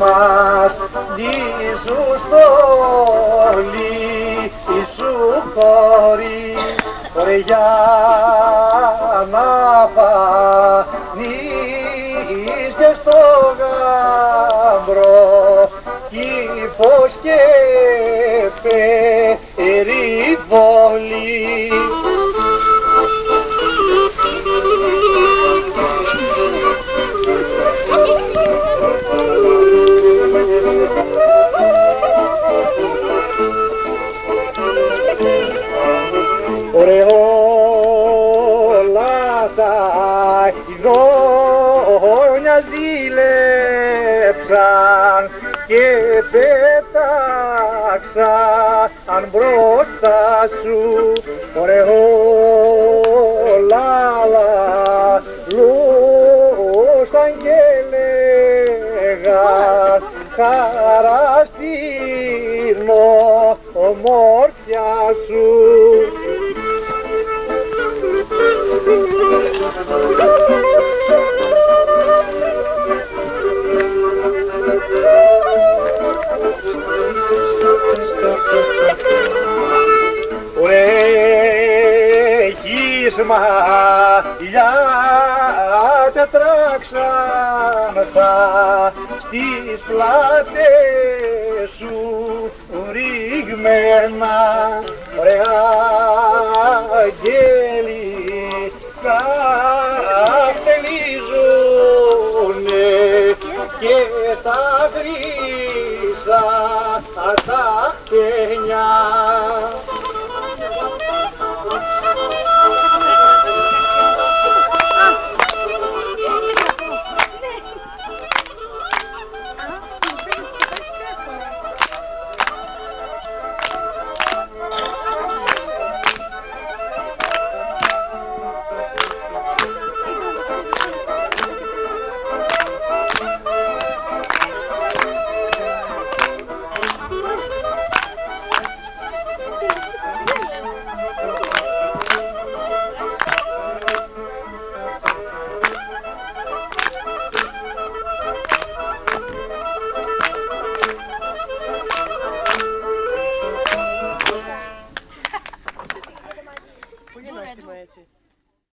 λύπη μας Λύσου στολίζου χωρί. Ωραία για να φανείς ειδόνια ζήλεψαν και πέταξαν μπροστά σου ωραιόλα λούσαν και λέγαν χαρά στην ομόρφια σου. μαλλιά για τα στις πλάτες σου ρηγμένα ρε αγγέλη καυτελίζουνε και τα γκρίζα τα παινιά